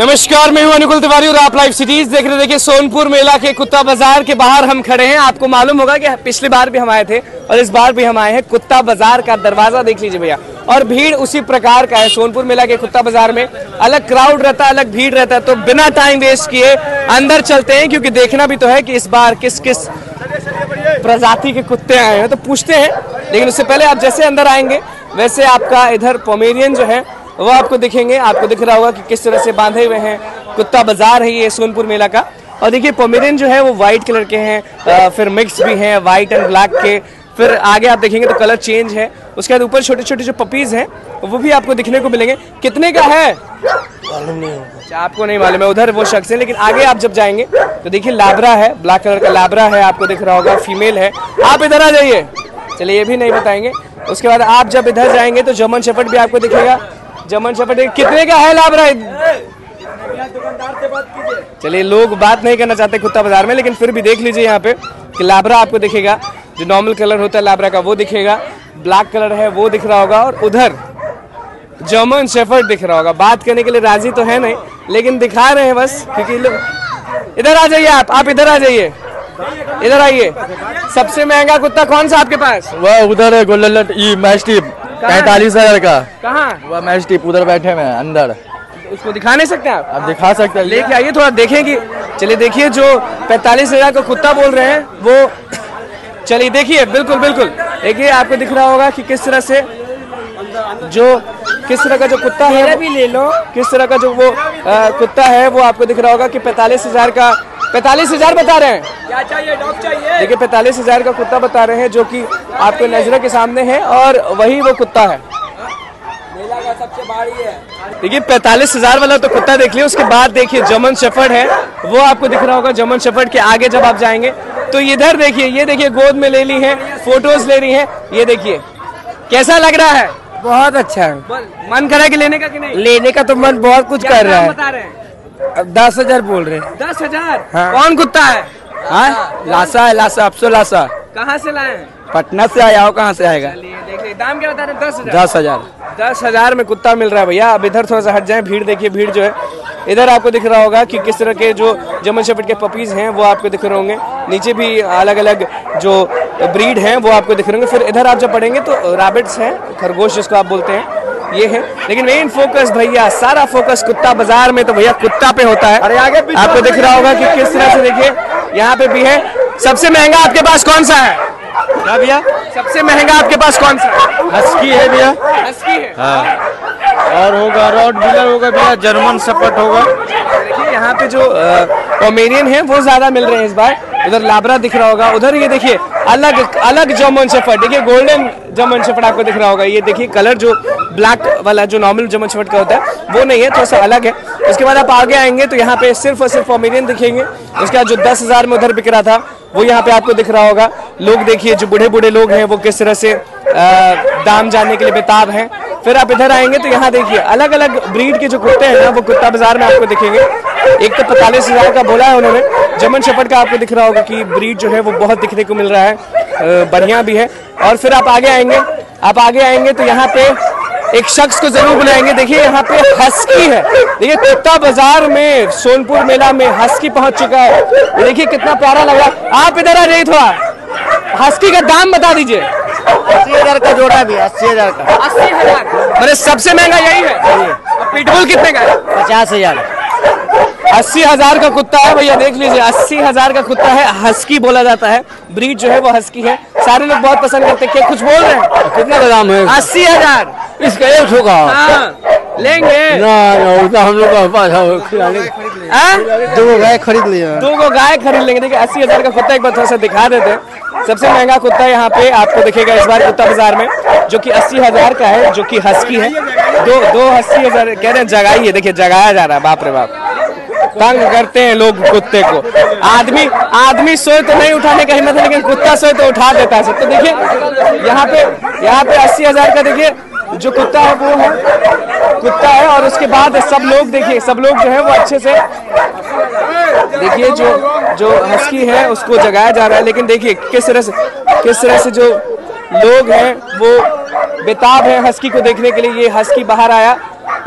नमस्कार, मैं हूँ अनुकुल तिवारी और आप लाइव सिटीज़ देख रहे देखिए, सोनपुर मेला के कुत्ता बाज़ार के बाहर हम खड़े हैं। आपको मालूम होगा कि पिछली बार भी हम आए थे और इस बार भी हम आए हैं कुत्ता बाज़ार का दरवाज़ा देख लीजिए भैया। और भीड़ उसी प्रकार का है, सोनपुर मेला के कुत्ता बाज़ार में। अलग क्राउड रहता है अलग भीड़ रहता है तो बिना टाइम वेस्ट किए अंदर चलते हैं, क्योंकि देखना भी तो है कि इस बार किस किस प्रजाति के कुत्ते आए हैं। तो पूछते हैं, लेकिन उससे पहले आप जैसे अंदर आएँगे, वैसे आपका इधर पोमेरियन जो है वो आपको दिखेंगे आपको दिख रहा होगा कि किस तरह से बांधे हुए हैं कुत्ता बाज़ार है ये सोनपुर मेला का। और देखिए पोमेरियन जो है वो व्हाइट कलर के हैं फिर मिक्स भी हैं व्हाइट एंड ब्लैक के। फिर आगे आप देखेंगे तो कलर चेंज है। उसके बाद ऊपर छोटे छोटे जो पपीज हैं वो भी आपको दिखने को मिलेंगे। कितने का है? अच्छा आपको नहीं मालूम है उधर वो शख्स है लेकिन आगे आप जब जाएँगे तो देखिए लाबरा है ब्लैक कलर का लाबरा है आपको दिख रहा होगा फीमेल है। आप इधर आ जाइए। चलिए ये भी नहीं बताएँगे। उसके बाद आप जब इधर जाएँगे तो जमन शपट भी आपको दिखेगा। जमन शपट कितने का है लाबरा चलिए, लोग बात नहीं करना चाहते कुत्ता बाज़ार में, लेकिन फिर भी देख लीजिए यहाँ पे कि लाबरा आपको दिखेगा। जो नॉर्मल कलर होता है लाबरा का, वो दिखेगा। ब्लैक कलर है, वो दिख रहा होगा, और उधर जर्मन शेफर्ड दिख रहा होगा। बात करने के लिए राज़ी तो है नहीं, लेकिन दिखा रहे हैं बस, क्योंकि लोग इधर आ जाइए आप आप इधर आ जाइए। इधर आइए। सबसे महँगा कुत्ता कौन सा आपके पास? वह उधर है, गोल्डन ये मैस्टिप पैंतालीस हज़ार का। कहाँ? वह मैस्टिप उधर बैठे में अंदर। उसको दिखा नहीं सकते आप? आप दिखा सकते हैं। लेके आइए थोड़ा देखें कि चलिए देखिए जो पैंतालीस हज़ार का कुत्ता बोल रहे हैं वो चलिए देखिए बिल्कुल बिल्कुल। देखिए आपको दिख रहा होगा कि किस तरह से जो किस तरह का जो कुत्ता है भी ले लो। किस तरह का जो वो कुत्ता है वो आपको दिख रहा होगा कि पैंतालीस हज़ार का पैंतालीस हज़ार बता रहे हैं। क्या चाहिए? डॉग चाहिए? देखिए पैंतालीस हज़ार का कुत्ता बता रहे हैं जो कि आपके नज़र के सामने है और वही वो कुत्ता है। देखिए पैंतालीस हज़ार वाला तो कुत्ता देख लिया उसके बाद देखिए जमन शेफर्ड है वो आपको दिख रहा होगा जमन शेफर्ड के आगे जब आप जाएँगे तो इधर देखिए ये देखिए गोद में ले ली है फ़ोटोज़ ले रही है ये देखिए कैसा लग रहा है? बहुत अच्छा है। मन करा कि लेने का कि नहीं? लेने का तो मन बहुत कुछ कर रहा है। रहे हैं? दस हज़ार बोल रहे हैं। दस हज़ार? हाँ। कौन कुत्ता है? हाँ? लासा है लासा। अफसो लासा। कहाँ से लाए पटना से आया हो कहाँ से आएगा? दाम क्या बता रहे हैं? दस हज़ार। दस हज़ार। दस हज़ार में कुत्ता मिल रहा है भैया। अब इधर थोड़ा सा हट जाए। भीड़ देखिए भीड़ जो है। इधर आपको दिख रहा होगा कि किस तरह के जो जमन शेफर्ड के पपीज हैं वो आपको दिख रहे होंगे। नीचे भी अलग अलग जो ब्रीड हैं वो आपको दिख रहे होंगे। फिर इधर आप जब पढ़ेंगे तो रैबिट्स हैं खरगोश जिसको आप बोलते हैं ये है। लेकिन मेन फोकस भैया सारा फोकस कुत्ता बाज़ार में। तो भैया कुत्ता पे होता है। अरे आगे आपको दिख रहा होगा कि किस तरह से देखिए यहाँ पे भी है। सबसे महँगा आपके पास कौन सा है? क्या भैया? सबसे महँगा आपके पास कौन सा है? हस्की है भैया। हस्की है। हाँ। और होगा रॉड बिलर होगा भैया जर्मन सपट होगा। देखिए यहाँ पे जो पोमेरियन है वो ज़्यादा मिल रहे हैं इस बार। उधर लाबरा दिख रहा होगा उधर ये देखिए अलग अलग जर्मन शेफर्ड देखिए गोल्डन जर्मन शेफर्ड आपको दिख रहा होगा। ये देखिए कलर जो ब्लैक वाला जो नॉर्मल जर्मन शेफर्ड का होता है वो नहीं है थोड़ा सा अलग है। उसके बाद आप आगे आएँगे तो यहाँ पे सिर्फ़ और सिर्फ़ पोमेरियन दिखेंगे। उसके बाद जो दस हज़ार में उधर बिक रहा था, वो यहाँ पे आपको दिख रहा होगा। लोग देखिए, जो बूढ़े बूढ़े लोग हैं, वो किस तरह से दाम जानने के लिए बेताब हैं। फिर आप इधर आएँगे तो यहाँ देखिए अलग अलग ब्रीड के जो कुत्ते हैं ना, वो कुत्ता बाज़ार में आपको दिखेंगे। एक तो पैंतालीस हज़ार का बोला है उन्होंने। जमन शेफर्ड का आपको दिख रहा होगा कि ब्रीड जो है, वो बहुत दिखने को मिल रहा है। बढ़िया भी है। और फिर आप आगे आएँगे, आप आगे आएँगे तो यहाँ पे एक शख्स को ज़रूर बुलाएँगे। देखिए यहाँ पे हस्की है। देखिए कुत्ता बाज़ार में सोनपुर मेला में हस्की पहुँच चुका है। देखिए कितना प्यारा लग रहा है। आप इधर आ जाइए थोड़ा। हस्की का दाम बता दीजिए। अस्सी हज़ार का जोड़ा भी अस्सी हज़ार का। अस्सी हज़ार। मतलब सबसे महँगा यही है। पिटबुल कितने का है? पचास हज़ार। अस्सी हज़ार का कुत्ता है भैया देख लीजिए। अस्सी हज़ार का कुत्ता है हस्की बोला जाता है। ब्रीड जो है वो हस्की है। सारे लोग बहुत पसंद करते हैं। क्या कुछ बोल रहे हैं? कितने का दाम है? अस्सी हज़ार। इसका एक सौ का हाँ लेंगे। ना ना उतना हम लोग का पास है, खिलाने हाँ? दो गाय खरीद लिया दो को गाय खरीद लेंगे। देखिए अस्सी हज़ार का कुत्ता एक बार थोड़ा सा दिखा देते हैं। सबसे महँगा कुत्ता यहाँ पे आपको दिखेगा इस बार कुत्ता बाज़ार में जो कि अस्सी हज़ार का है जो कि हस्की है। दो दो अस्सी हज़ार कह रहे हैं जगाइए देखिए जगाया जा रहा है बाप रे बाप। तंग करते हैं लोग कुत्ते को। आदमी आदमी सोए तो नहीं उठाने का हिम्मत है लेकिन कुत्ता सोए तो उठा देता है। सब तो देखिए यहाँ पे यहाँ पे अस्सी हज़ार का देखिए जो कुत्ता है वो है। कुत्ता है और उसके बाद सब लोग देखिए, सब लोग जो है वो अच्छे से देखिए जो जो हस्की है उसको जगाया जा रहा है। लेकिन देखिए किस तरह से, किस तरह से जो लोग हैं वो बेताब है हस्की को देखने के लिए। ये हस्की बाहर आया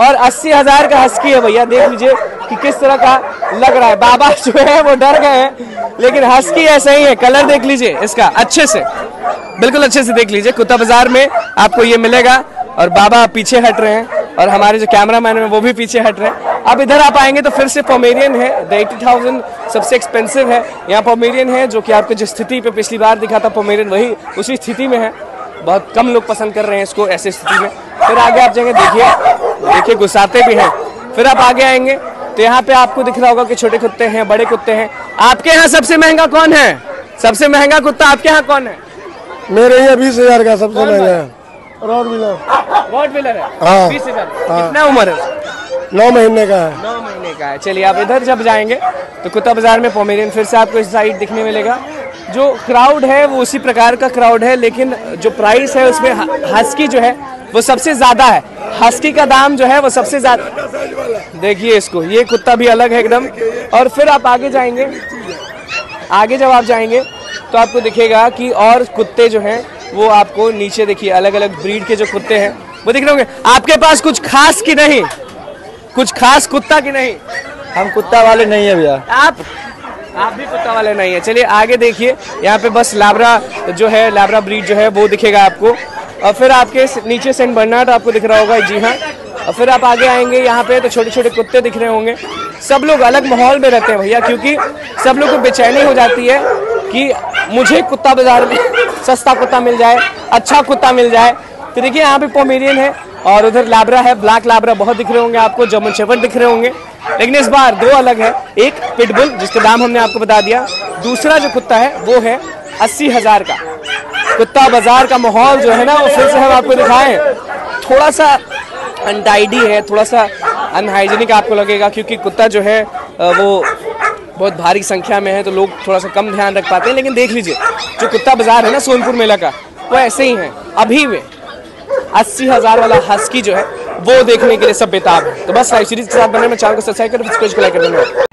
और अस्सी हज़ार का हस्की है भैया। देख लीजिए कि किस तरह का लग रहा है। बाबा जो है वो डर गए हैं, लेकिन हस्की ऐसा ही है। कलर देख लीजिए इसका, अच्छे से, बिल्कुल अच्छे से देख लीजिए। कुत्ता बाज़ार में आपको ये मिलेगा। और बाबा पीछे हट रहे हैं और हमारे जो कैमरा मैन है वो भी पीछे हट रहे हैं। अब इधर आप आएँगे तो फिर से पोमेरियन है द एटी थाउज़ेंड सबसे एक्सपेंसिव है। यहाँ पोमेरियन है जो कि आपको जिस स्थिति पे पिछली बार दिखा था पोमेरियन वही उसी स्थिति में है। बहुत कम लोग पसंद कर रहे हैं इसको ऐसी स्थिति में। फिर आगे आप जाएँगे देखिए देखिए गुस्साते भी हैं। फिर आप आगे आएँगे तो यहाँ पे आपको दिख रहा होगा कि छोटे कुत्ते हैं बड़े कुत्ते हैं। आपके यहाँ सबसे महँगा कौन है? सबसे महँगा कुत्ता आपके यहाँ कौन है? मेरे यहाँ बीस हज़ार का सबसे महँगा है? रोड वॉट व्हीलर है। हाँ। बीस हज़ार। कितना उम्र है? उसकी? नौ महीने का है। नौ महीने का है। चलिए आप इधर जब जाएँगे तो कुत्ता बाज़ार में पोमेरियन फिर से आपको इस साइड दिखने मिलेगा। जो क्राउड है वो उसी प्रकार का क्राउड है लेकिन जो प्राइस है उसमें हस्की जो है वो सबसे ज़्यादा है। हस्की का दाम जो है वो सबसे ज़्यादा देखिए इसको ये कुत्ता भी अलग है एकदम। और फिर आप आगे जाएँगे आगे जब आप जाएँगे तो आपको दिखेगा कि और कुत्ते जो हैं वो आपको नीचे देखिए अलग अलग ब्रीड के जो कुत्ते हैं वो दिख रहे होंगे आपके पास कुछ खास की नहीं कुछ खास कुत्ता की नहीं। हम कुत्ता वाले नहीं है भैया। आप आप भी कुत्ता वाले नहीं है। चलिए आगे देखिए यहाँ पे बस लाबरा जो है लाबरा ब्रीड जो है वो दिखेगा आपको। और फिर आपके नीचे सेंट बर्नार्ड आपको दिख रहा होगा जी हाँ। और फिर आप आगे आएँगे यहाँ पे तो छोटे छोटे कुत्ते दिख रहे होंगे। सब लोग अलग माहौल में रहते हैं भैया क्योंकि सब लोग को बेचैनी हो जाती है कि मुझे कुत्ता बाज़ार में सस्ता कुत्ता मिल जाए अच्छा कुत्ता मिल जाए। तो देखिए, यहाँ पे पोमेरियन है और उधर लाब्रा है। ब्लैक लाब्रा बहुत दिख रहे होंगे आपको जर्मन शेफर्ड दिख रहे होंगे। लेकिन इस बार दो अलग है। एक पिटबुल जिसका दाम हमने आपको बता दिया। दूसरा जो कुत्ता है, वो है अस्सी हज़ार का। कुत्ता बाज़ार का माहौल जो है ना, वो फिर से हम आपको दिखाएँ। थोड़ा सा अनटाइडी है, थोड़ा सा अनहाइजीनिक आपको लगेगा, क्योंकि कुत्ता जो है वो बहुत भारी संख्या में है तो लोग थोड़ा सा कम ध्यान रख पाते हैं। लेकिन देख लीजिए, जो कुत्ता बाज़ार है ना, सोनपुर मेला का, वो ऐसे ही है। अभी में अस्सी हज़ार वाला हस्की जो है, वो देखने के लिए सब बेताब है। तो बस लाइव सीरीज़ के साथ बने मैं चैनल को सब्सक्राइब कर कर देना।